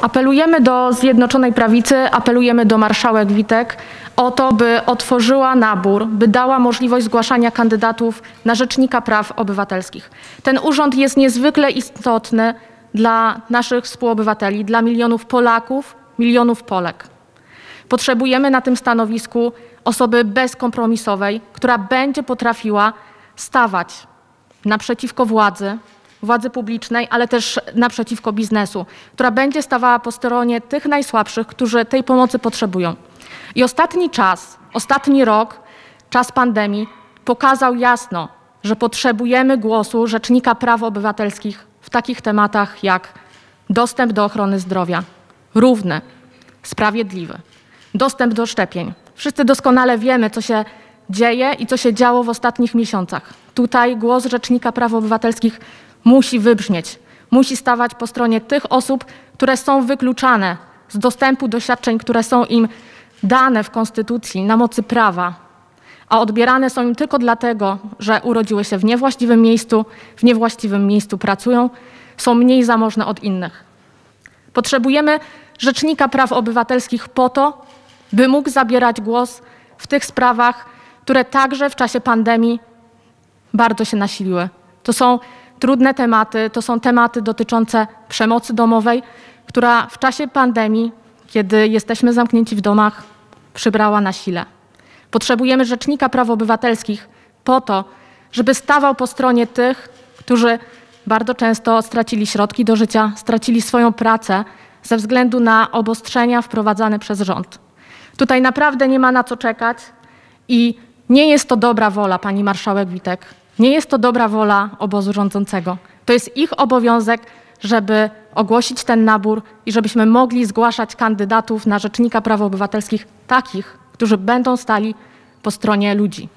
Apelujemy do Zjednoczonej Prawicy, apelujemy do marszałek Witek o to, by otworzyła nabór, by dała możliwość zgłaszania kandydatów na Rzecznika Praw Obywatelskich. Ten urząd jest niezwykle istotny dla naszych współobywateli, dla milionów Polaków, milionów Polek. Potrzebujemy na tym stanowisku osoby bezkompromisowej, która będzie potrafiła stawać naprzeciwko władzy, władzy publicznej, ale też naprzeciwko biznesu, która będzie stawała po stronie tych najsłabszych, którzy tej pomocy potrzebują. I ostatni czas, ostatni rok, czas pandemii pokazał jasno, że potrzebujemy głosu Rzecznika Praw Obywatelskich w takich tematach jak dostęp do ochrony zdrowia, równy, sprawiedliwy, dostęp do szczepień. Wszyscy doskonale wiemy, co się dzieje i co się działo w ostatnich miesiącach. Tutaj głos Rzecznika Praw Obywatelskich musi wybrzmieć, musi stawać po stronie tych osób, które są wykluczane z dostępu do świadczeń, które są im dane w Konstytucji na mocy prawa, a odbierane są im tylko dlatego, że urodziły się w niewłaściwym miejscu, w niewłaściwym miejscu pracują, są mniej zamożne od innych. Potrzebujemy Rzecznika Praw Obywatelskich po to, by mógł zabierać głos w tych sprawach, które także w czasie pandemii bardzo się nasiliły. To są trudne tematy, to są tematy dotyczące przemocy domowej, która w czasie pandemii, kiedy jesteśmy zamknięci w domach, przybrała na sile. Potrzebujemy Rzecznika Praw Obywatelskich po to, żeby stawał po stronie tych, którzy bardzo często stracili środki do życia, stracili swoją pracę ze względu na obostrzenia wprowadzane przez rząd. Tutaj naprawdę nie ma na co czekać i nie jest to dobra wola pani marszałek Witek, nie jest to dobra wola obozu rządzącego. To jest ich obowiązek, żeby ogłosić ten nabór i żebyśmy mogli zgłaszać kandydatów na Rzecznika Praw Obywatelskich takich, którzy będą stali po stronie ludzi.